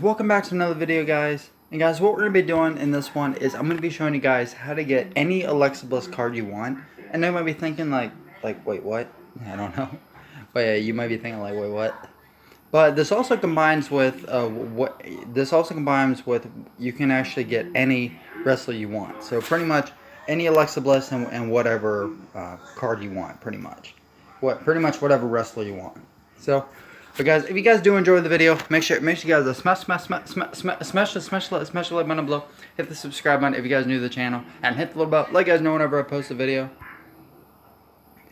Welcome back to another video guys. And guys, what we're going to be doing in this one is I'm going to be showing you guys how to get any Alexa Bliss card you want. And you might be thinking like, like, wait, what? I don't know. But yeah, you might be thinking like, wait, what? But this also combines with, uh, what, this also combines with, you can actually get any wrestler you want. So pretty much any Alexa Bliss and, and whatever uh, card you want, pretty much. What, pretty much whatever wrestler you want. So, but guys, if you guys do enjoy the video, make sure make sure you guys uh, smash smash smash smash smash smash the smash the smash the like button below. Hit the subscribe button if you guys new to the channel, and hit the little bell. Let you guys know whenever I post a video.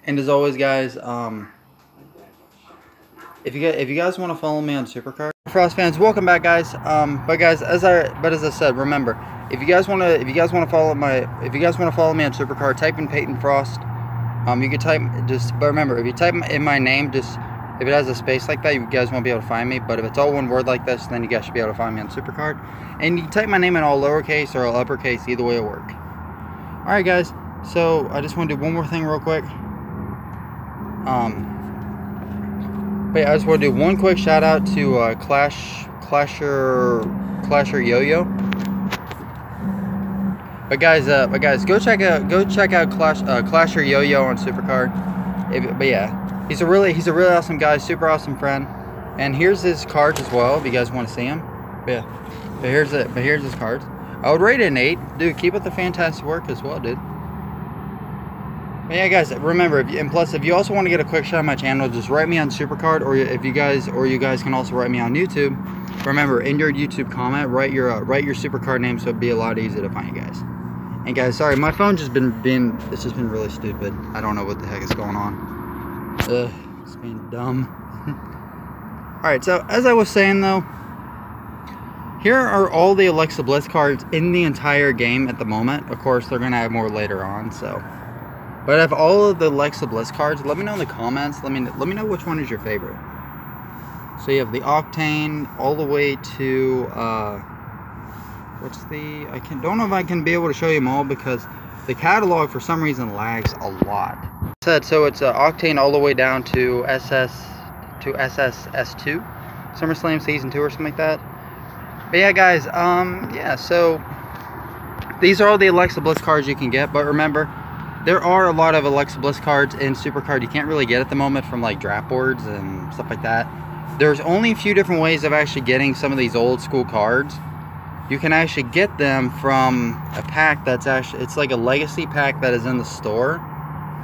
And as always, guys, um, if you guys if you guys want to follow me on Supercard, Frost fans, welcome back, guys. Um, but guys, as I but as I said, remember if you guys want to if you guys want to follow my if you guys want to follow me on Supercard, type in Payton Frost. Um, you can type just but remember if you type in my name, just if it has a space like that, you guys won't be able to find me. But if it's all one word like this, then you guys should be able to find me on Supercard. And you can type my name in all lowercase or all uppercase, either way it work. Alright guys, so I just want to do one more thing real quick. Um, but yeah, I just want to do one quick shout out to uh, Clash, Clasher, Clasher Yo-Yo. But guys, uh, but guys, go check out, go check out Clash, uh, Clasher Yo-Yo on Supercard. If, but yeah, He's a really he's a really awesome guy, super awesome friend. And here's his cards as well, if you guys want to see him. Yeah. But here's it. But here's his cards. I would rate it an 8. Dude, keep up the fantastic work as well, dude. But yeah, guys, remember, if you, and plus, if you also want to get a quick shot on my channel, just write me on Supercard, or if you guys, or you guys can also write me on YouTube. Remember, in your YouTube comment, write your uh, write your Supercard name, so it'd be a lot easier to find you guys. And guys, sorry, my phone just been being, it's just been really stupid. I don't know what the heck is going on. Ugh, it's being dumb. Alright, so as I was saying though, here are all the Alexa Bliss cards in the entire game at the moment. Of course, they're going to have more later on, so. But of all of the Alexa Bliss cards, let me know in the comments. Let me let me know which one is your favorite. So you have the Octane all the way to uh, what's the I can don't know if I can be able to show you them all because the catalog for some reason lags a lot. Said so it's uh, Octane all the way down to SS to SSS2, SummerSlam Season 2 or something like that. But yeah, guys, um, yeah, so these are all the Alexa Bliss cards you can get, but remember, there are a lot of Alexa Bliss cards in Supercard you can't really get at the moment from like draft boards and stuff like that. There's only a few different ways of actually getting some of these old school cards you can actually get them from a pack that's actually it's like a legacy pack that is in the store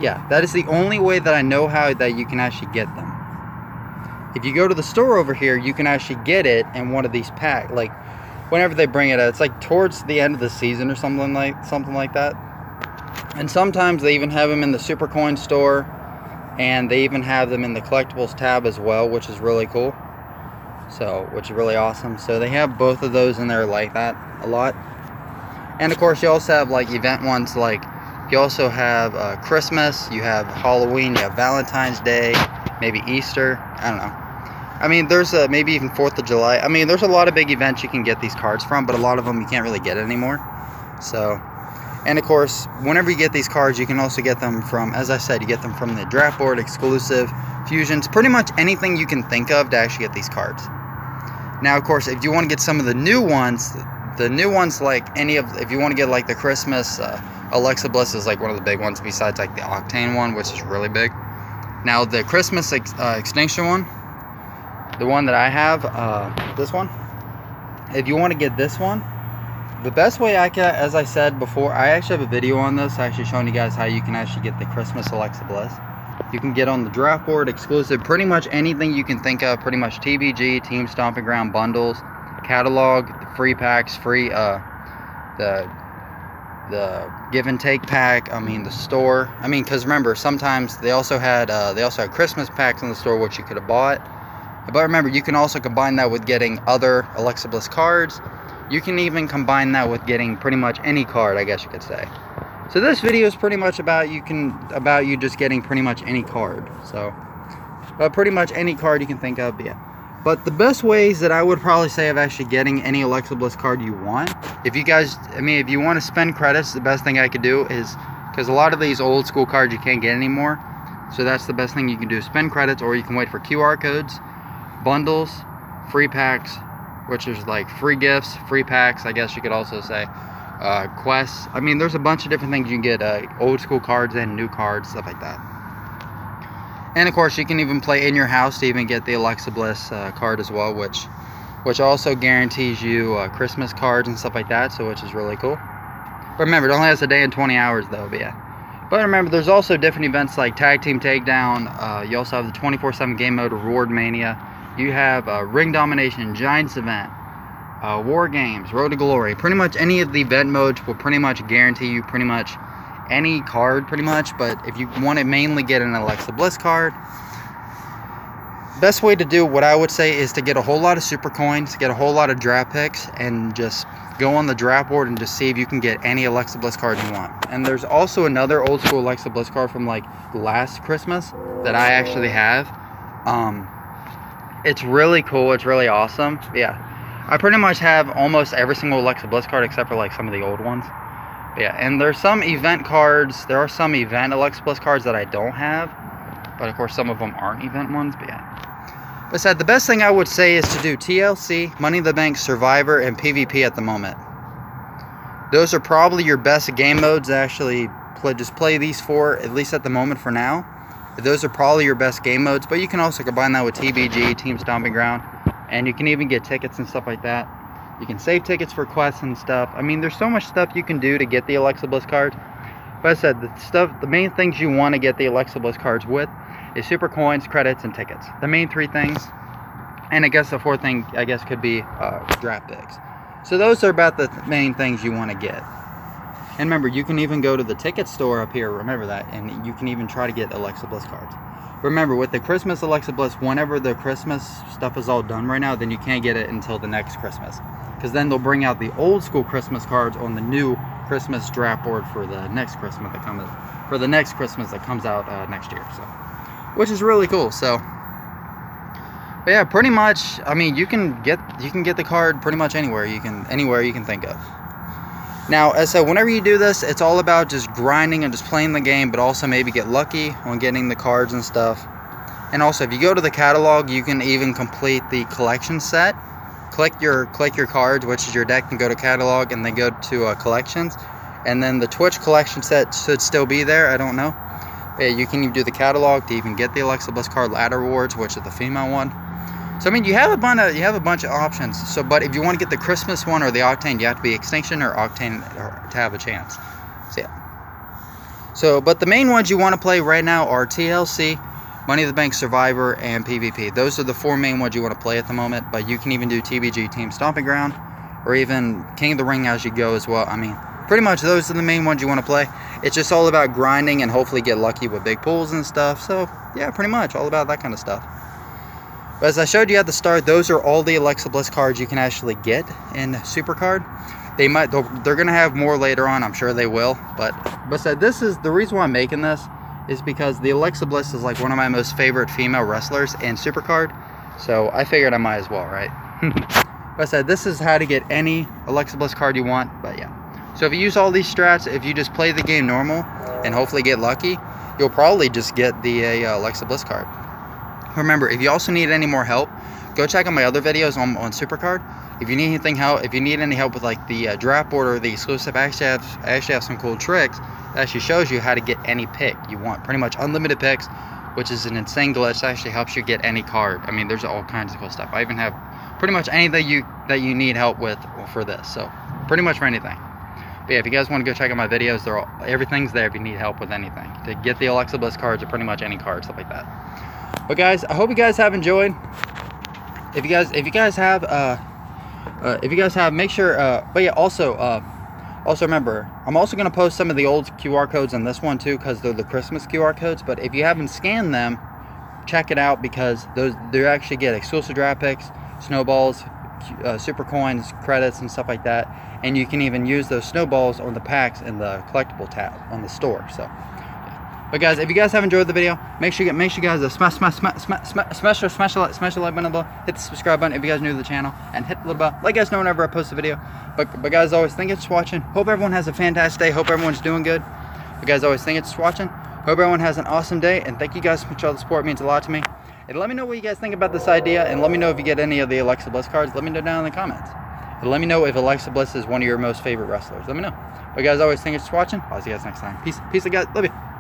yeah that is the only way that I know how that you can actually get them. If you go to the store over here you can actually get it in one of these pack like whenever they bring it out it's like towards the end of the season or something like something like that. And sometimes they even have them in the super coin store and they even have them in the collectibles tab as well which is really cool. So which is really awesome. So they have both of those in there like that a lot. And of course you also have like event ones like you also have uh, Christmas you have Halloween you have Valentine's Day maybe Easter I don't know. I mean there's a, maybe even 4th of July I mean there's a lot of big events you can get these cards from but a lot of them you can't really get anymore. So and of course whenever you get these cards you can also get them from as I said you get them from the draft board exclusive fusions pretty much anything you can think of to actually get these cards. Now, of course, if you want to get some of the new ones, the new ones like any of, if you want to get like the Christmas, uh, Alexa Bliss is like one of the big ones besides like the Octane one, which is really big. Now, the Christmas ex uh, Extinction one, the one that I have, uh, this one, if you want to get this one, the best way I can, as I said before, I actually have a video on this, actually showing you guys how you can actually get the Christmas Alexa Bliss. You can get on the draft board exclusive, pretty much anything you can think of, pretty much TBG, Team Stomping Ground bundles, catalog, the free packs, free, uh, the, the give and take pack, I mean the store. I mean, because remember, sometimes they also had, uh, they also had Christmas packs in the store, which you could have bought. But remember, you can also combine that with getting other Alexa Bliss cards. You can even combine that with getting pretty much any card, I guess you could say. So this video is pretty much about you can about you just getting pretty much any card. So, but pretty much any card you can think of. Yeah. But the best ways that I would probably say of actually getting any Alexa Bliss card you want, if you guys, I mean, if you want to spend credits, the best thing I could do is because a lot of these old school cards you can't get anymore. So that's the best thing you can do: spend credits, or you can wait for QR codes, bundles, free packs, which is like free gifts, free packs, I guess you could also say. Uh, quests. I mean, there's a bunch of different things you can get uh, old school cards and new cards, stuff like that. And of course, you can even play in your house to even get the Alexa Bliss uh, card as well, which which also guarantees you uh, Christmas cards and stuff like that, so which is really cool. But remember, it only has a day and 20 hours though, but yeah. But remember, there's also different events like Tag Team Takedown. Uh, you also have the 24-7 game mode Reward Mania. You have uh, Ring Domination, Giants event, uh, War Games, Road to Glory. Pretty much any of the event modes will pretty much guarantee you pretty much any card pretty much. But if you want to mainly get an Alexa Bliss card, best way to do what I would say is to get a whole lot of super coins, get a whole lot of draft picks, and just go on the draft board and just see if you can get any Alexa Bliss card you want. And there's also another old school Alexa Bliss card from like last Christmas that I actually have. Um, it's really cool. It's really awesome. Yeah, I pretty much have almost every single Alexa Bliss card except for like some of the old ones. Yeah, and there's some event cards. There are some event Alexa Bliss cards that I don't have, but of course some of them aren't event ones. But yeah. But said the best thing I would say is to do TLC, Money in the Bank, Survivor, and PvP at the moment. Those are probably your best game modes. Actually, play, just play these four at least at the moment for now. Those are probably your best game modes, but you can also combine that with TBG, Team Stomping Ground, and you can even get tickets and stuff like that. You can save tickets for quests and stuff. I mean, there's so much stuff you can do to get the Alexa Bliss cards. But I said the stuff, the main things you want to get the Alexa Bliss cards with is super coins, credits, and tickets. The main three things. And I guess the fourth thing, I guess, could be uh, draft picks. So those are about the main things you want to get. And remember, you can even go to the ticket store up here, remember that, and you can even try to get Alexa Bliss cards. Remember, with the Christmas Alexa Bliss, whenever the Christmas stuff is all done right now, then you can't get it until the next Christmas. Because then they'll bring out the old school Christmas cards on the new Christmas draft board for the next Christmas that comes for the next Christmas that comes out uh, next year. So, which is really cool. So, but yeah, pretty much. I mean, you can get you can get the card pretty much anywhere you can anywhere you can think of. Now, as so whenever you do this, it's all about just grinding and just playing the game, but also maybe get lucky on getting the cards and stuff. And also, if you go to the catalog, you can even complete the collection set. Click your click your cards, which is your deck, and go to catalog, and then go to uh, collections. And then the Twitch collection set should still be there. I don't know. Yeah, you can even do the catalog to even get the Alexa Bliss card ladder rewards, which is the female one. So I mean, you have a bunch of you have a bunch of options. So, but if you want to get the Christmas one or the Octane, you have to be Extinction or Octane to have a chance. So yeah. So, but the main ones you want to play right now are TLC, Money in the Bank Survivor, and PvP. Those are the four main ones you want to play at the moment. But you can even do TBG Team Stomping Ground, or even King of the Ring as you go as well. I mean, pretty much those are the main ones you want to play. It's just all about grinding and hopefully get lucky with big pools and stuff. So yeah, pretty much all about that kind of stuff. But as I showed you at the start, those are all the Alexa Bliss cards you can actually get in Supercard. They might, they're going to have more later on. I'm sure they will. But, but said this is the reason why I'm making this is because the Alexa Bliss is like one of my most favorite female wrestlers in Supercard. So I figured I might as well, right? but I said this is how to get any Alexa Bliss card you want. But yeah. So if you use all these strats, if you just play the game normal and hopefully get lucky, you'll probably just get the uh, Alexa Bliss card. Remember, if you also need any more help, go check out my other videos on, on Supercard. If you need anything help, if you need any help with like the uh, draft board or the exclusive, I actually have, I actually have some cool tricks actually shows you how to get any pick you want. Pretty much unlimited picks, which is an insane glitch actually helps you get any card. I mean, there's all kinds of cool stuff. I even have pretty much anything you that you need help with for this. So pretty much for anything. But yeah, if you guys want to go check out my videos, they're all, everything's there if you need help with anything. To get the Alexa Bliss cards or pretty much any card, stuff like that. But guys, I hope you guys have enjoyed. If you guys, if you guys have, uh, uh if you guys have, make sure. Uh, but yeah, also, uh, also remember, I'm also gonna post some of the old QR codes on this one too, because they're the Christmas QR codes. But if you haven't scanned them, check it out because those they actually get exclusive draft picks, snowballs, uh, super coins, credits, and stuff like that. And you can even use those snowballs on the packs in the collectible tab on the store. So. But guys, if you guys have enjoyed the video, make sure you make sure you guys smash smash smash smash smash smash smash the like, smash the like button below, hit the subscribe button if you guys are new to the channel, and hit the little bell. Let you guys know whenever I post a video. But but guys, always thank you for watching. Hope everyone has a fantastic day. Hope everyone's doing good. But guys, always thank you for watching. Hope everyone has an awesome day, and thank you guys for all the support. It means a lot to me. And let me know what you guys think about this idea, and let me know if you get any of the Alexa Bliss cards. Let me know down in the comments. And let me know if Alexa Bliss is one of your most favorite wrestlers. Let me know. But guys, always thank you for watching. I'll see you guys next time. Peace. Peace, guys. Love you.